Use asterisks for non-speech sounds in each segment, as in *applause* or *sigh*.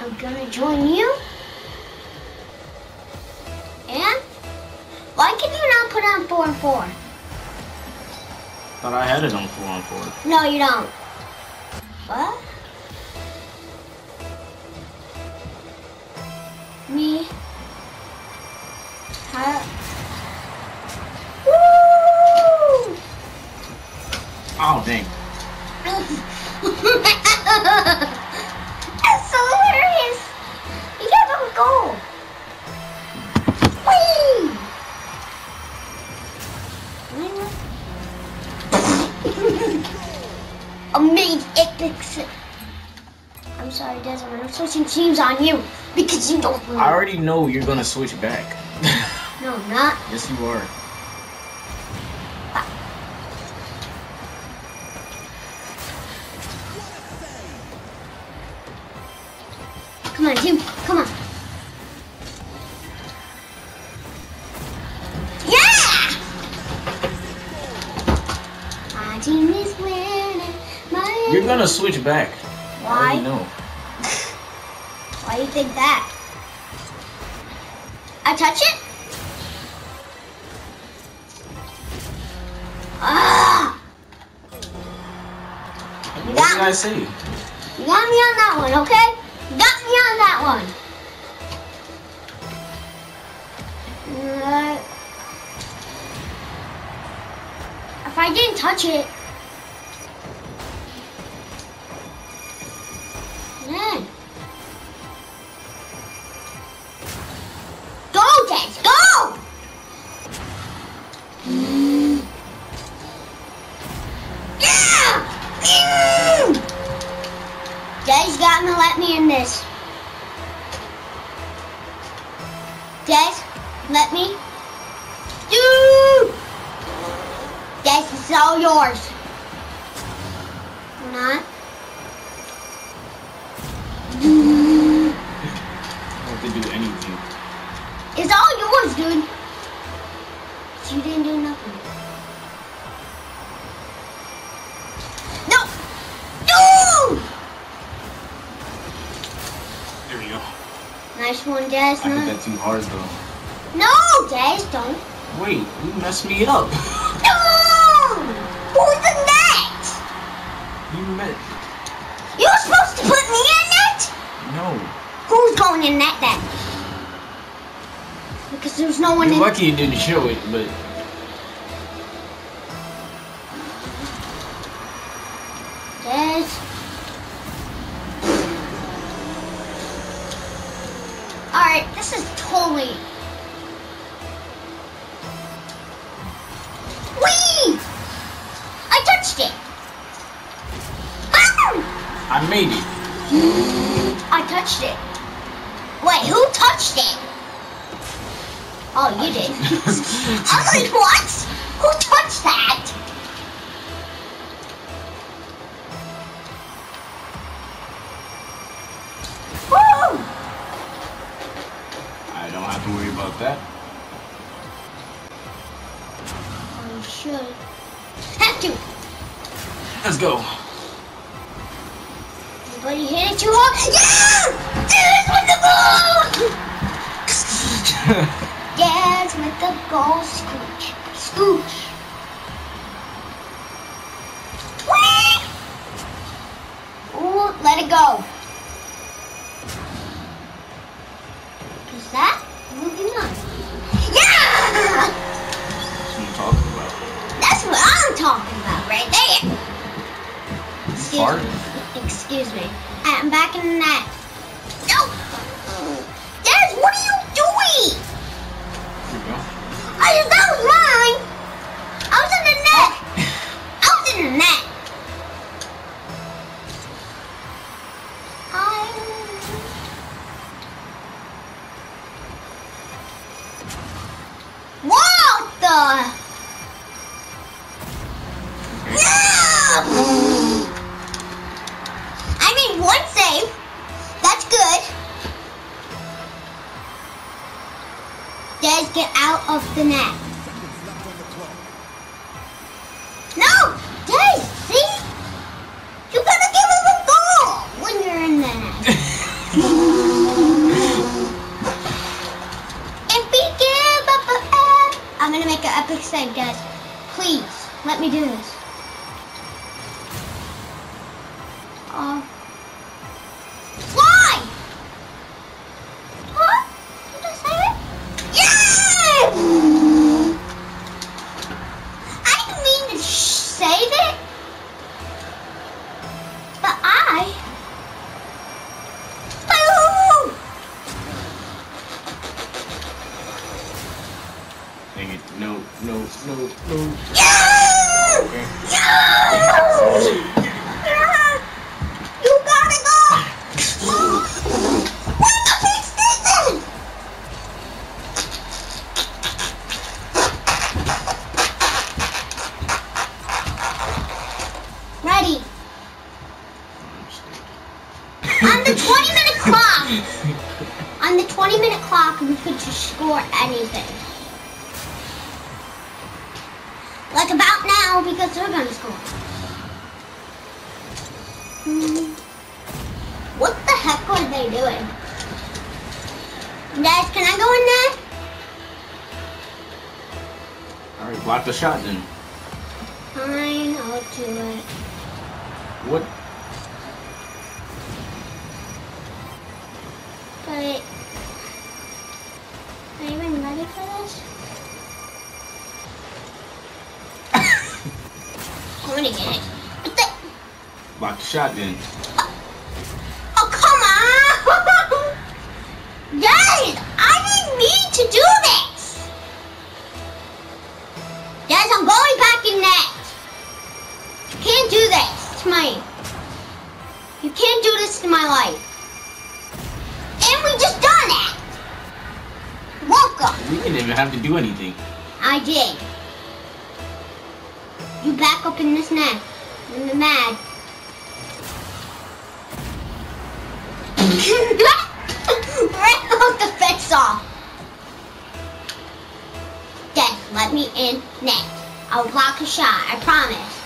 I'm gonna join you. And why can you not put on four and four? Thought I had it on four on four. No, you don't. What? Me. Huh? Woo! Oh dang. *laughs* So hilarious. You got a goal. Whee! *laughs* Amazing epic. I'm sorry, Desmond. I'm switching teams on you because you don't. I already know you're gonna switch back. *laughs* No, I'm not. yes, you are. Team is winning. My You're gonna switch back. Why? know. *laughs* Why do you think that? I touch it? Ah! What did I see? You got me on that one, okay? You got me on that one. I didn't touch it, You didn't do nothing. No! Dude! There we go. Nice one, Des. I hit Nice. that too hard though. No, Des, don't. Wait, you messed me up. *laughs* No! Who's the net? you met. You were supposed to put me in net? No. Who's going in net then? Because there's no one You're in. lucky you didn't show it, but Des. Alright, this is totally. Whee! I touched it! I made it. *gasps* I touched it. Wait, who touched it? Oh, you did. *laughs* I was like, what? Who touched that? Woo! I don't have to worry about that. I should. Have to. Let's go. Anybody hit it too hard? Yeah! Dance with the ball! Dance with the ball, scooch. Scooch. Ooh, let it go. Is that moving on? Yeah! That's what I'm talking about. That's what I'm talking about right there. Excuse Fart? me. Excuse me. I'm back in the net. No! Des, what are you doing? Here we go. I, that was of the net. *laughs* On the 20 minute clock, we could just score anything. Like about now, because they're gonna score. Hmm. What the heck are they doing? Guys, can I go in there? Alright, block the shot then. Fine, I'll do it. What? But are you even ready for this? Get it. What the? Block the shot then. Oh, oh come on! *laughs* Guys, I didn't mean to do this. Guys, I'm going back in net. You can't do this to my. You can't do this to my life. And we just done it. Welcome. We didn't even have to do anything. I did. You back up in this net. In the mad. *laughs* right off the fence off. Dad, let me in net. I'll block a shot, I promise.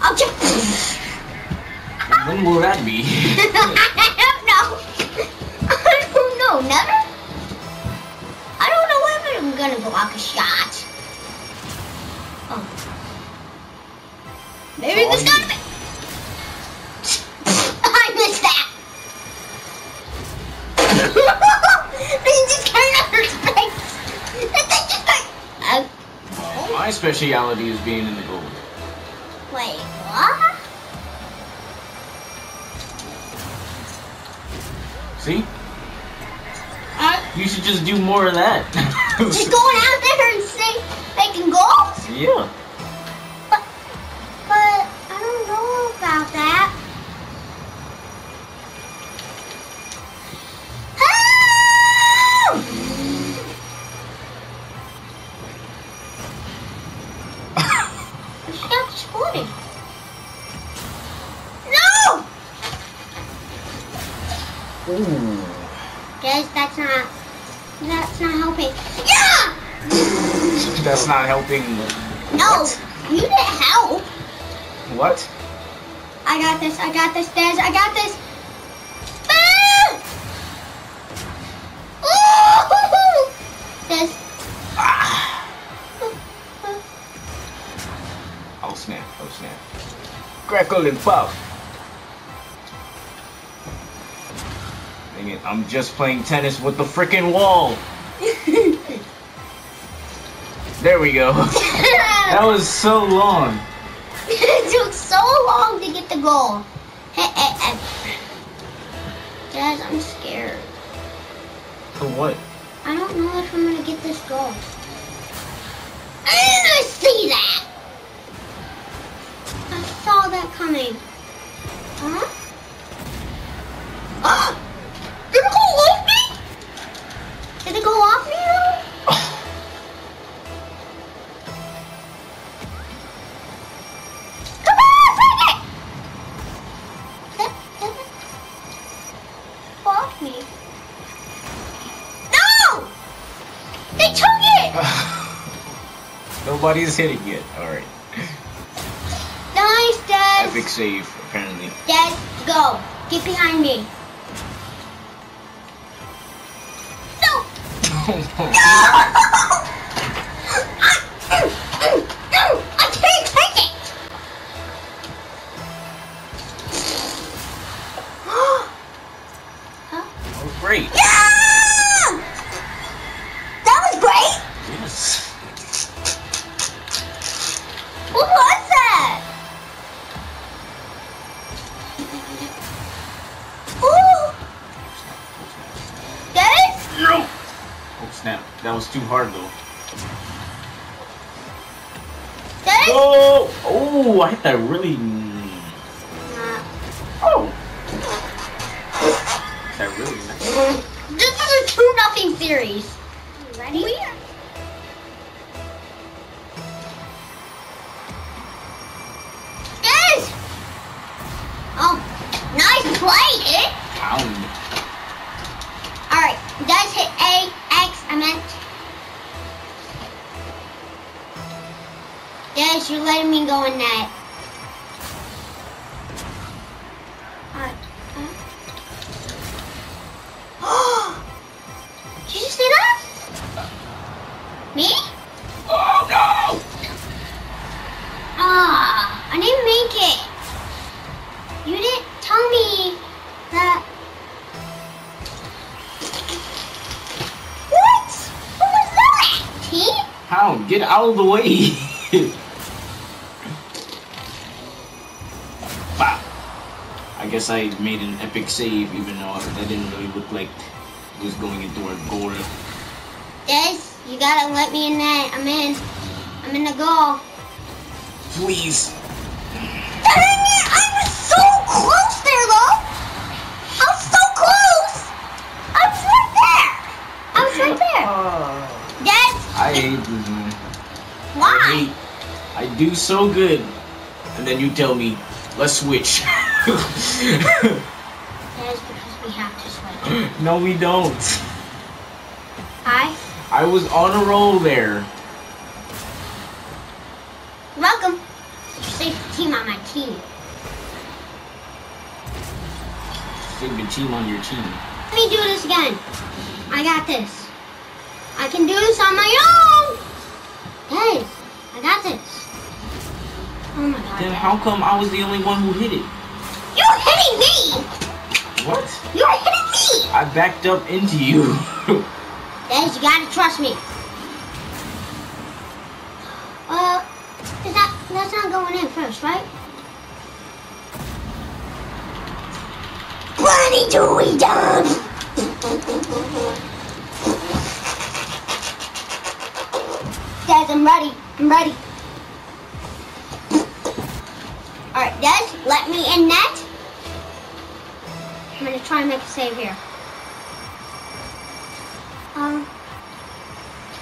I'll just. When will that be? *laughs* I don't know. *laughs* I don't know. Never. I don't know when I'm gonna block a shot. Oh. Maybe this gonna be. *laughs* I missed that. *laughs* they just came out her. They just came- Uh, My speciality is being in the goal. wait, what? See? Uh, You should just do more of that. just going out there and say making goals? Yeah. But, but I don't know about that. Help! She got scored. No! Ooh. Guys, that's not. That's not helping. Yeah! That's not helping. No, you didn't help. What? I got this. I got this, Des. I got this. Ah! Des. Ah. Oh snap! Oh snap! Crackle and pop. Dang it! I'm just playing tennis with the freaking wall. *laughs* There we go. *laughs* That was so long. *laughs* it took so long to get the goal. Hey, hey, hey. Des, I'm scared. For what? I don't know if I'm gonna get this goal. *laughs* I didn't see that. Nobody's hitting it yet. All right. Nice, Des. Epic save, apparently. Des, go. Get behind me. *laughs* No! Oh, *laughs* That was too hard though. Guys? Oh! Oh! I hit that really. Uh, Oh! That really nice. This is a two nothing series. Ready? Guys! Oh, nice play, eh? Pound. Alright, does hit A, X, I Yes, you're letting me go in that. Pound, get out of the way! wow. I guess I made an epic save, even though that didn't really look like it was going into our goal. Yes, you gotta let me in that. I'm in. I'm in the goal. Please. Dang it! I was so close there, though. I was so close. I was right there. I was right there. *laughs* Dad, I hate this man. I why? hate. I do so good, and then you tell me, let's switch. *laughs* That is because we have to switch. no, we don't. Hi. I was on a roll there. Welcome. Safe team on my team. Favorite team on your team. Let me do this again. I got this. I can do this on my own. Hey, I got this. Oh my god. Then how come I was the only one who hit it? You're hitting me. What? You're hitting me. I backed up into you. *laughs* Des, you gotta trust me. Uh, is that that's not going in first, right? Bunny do we done? Des, I'm ready. I'm ready. Alright, Des, let me in net. I'm gonna try and make a save here. Um,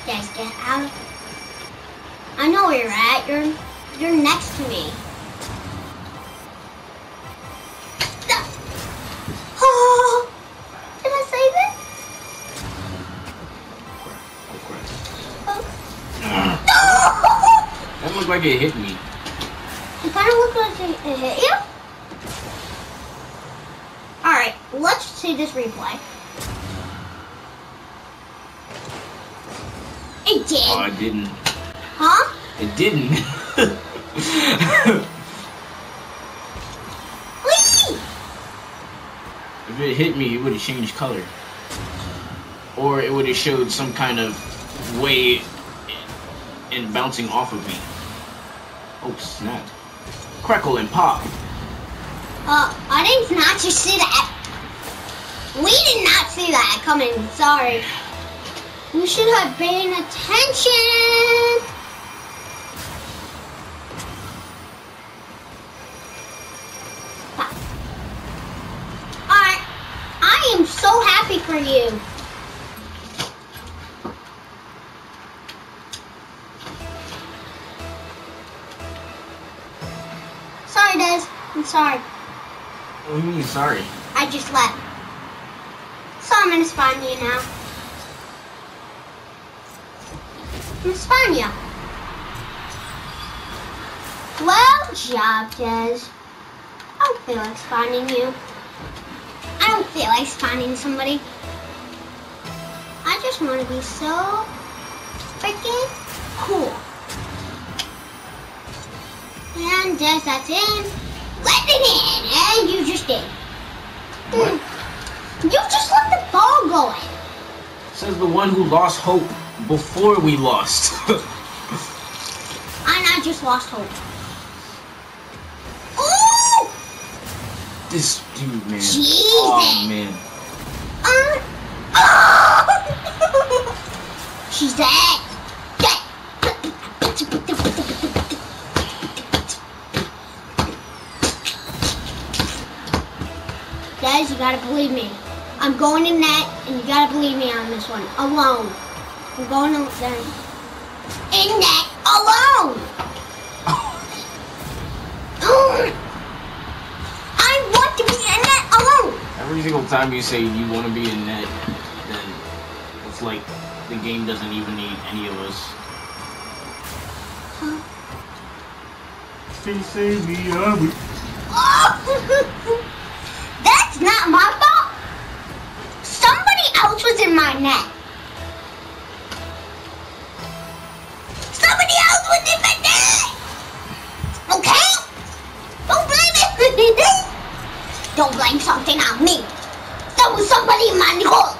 guys, get out. I know where you're at. You're you're next to me. Looked like it hit me. It kind of looked like it, it hit you. All right, let's see this replay. It did, Oh, it didn't. huh? It didn't. *laughs* If it hit me, it would have changed color. Or it would have showed some kind of way in bouncing off of me. Oh, snap. Crackle and pop. Uh, I did not just see that. We did not see that coming. Sorry. You should have paid attention. Alright. I am so happy for you. What do you mean, sorry? I just left. So I'm gonna spawn you now. Spawn you. Well, job, Des. I don't feel like spawning you. I don't feel like spawning somebody. I just want to be so freaking cool. And Des, that's in. Let it in, and you just did. What? You just let the ball going. Says the one who lost hope before we lost. *laughs* And I just lost hope. Ooh! this dude, man. Jesus. Oh man. Uh, oh! *laughs* She's. Dead. Guys, you gotta believe me. I'm going in net, and you gotta believe me on this one. Alone. I'm going in there. In net, alone. *gasps* I want to be in net alone. Every single time you say you want to be in net, then it's like the game doesn't even need any of us. They say we are. we- *laughs* *laughs* That's not my fault. Somebody else was in my net. Somebody else was in my net. Okay? Don't blame it. *laughs* Don't blame something on me. There was somebody in my goal.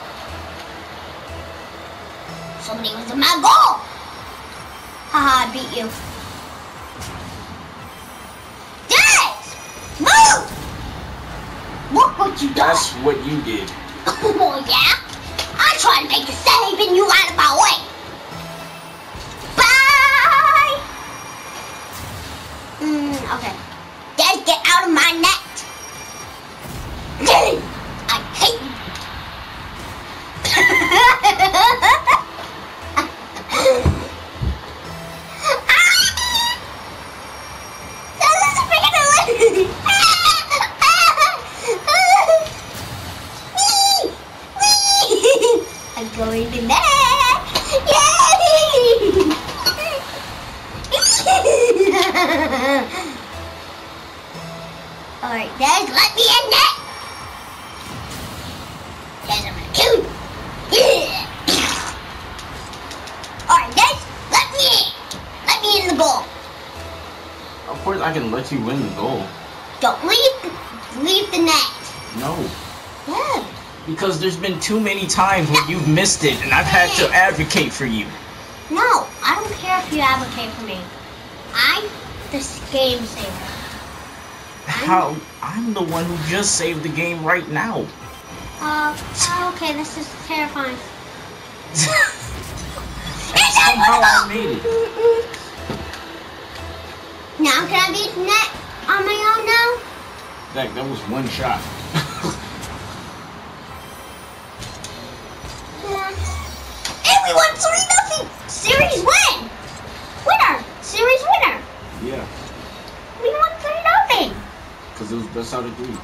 Somebody was in my goal. Haha, I beat you. Yes! Move! Look what you done. That's what you did. *laughs* Oh, yeah? I tried to make save and you out of my way. Bye! Mm, okay. Guys, get out of my net. Of course, I can let you win the goal. Don't leave, leave the net. No, Yeah. because there's been too many times when you've missed it, and I've had to advocate for you. No, I don't care if you advocate for me. I'm the game saver. How? I'm the one who just saved the game right now. Uh, oh, okay, this is terrifying. *laughs* Somehow I made it. *laughs* Now can I beat the net on my own now? That that was one shot. *laughs* And three nothing. Series win. Winner. Series winner. yeah, We won three nothing. because it was best out of three.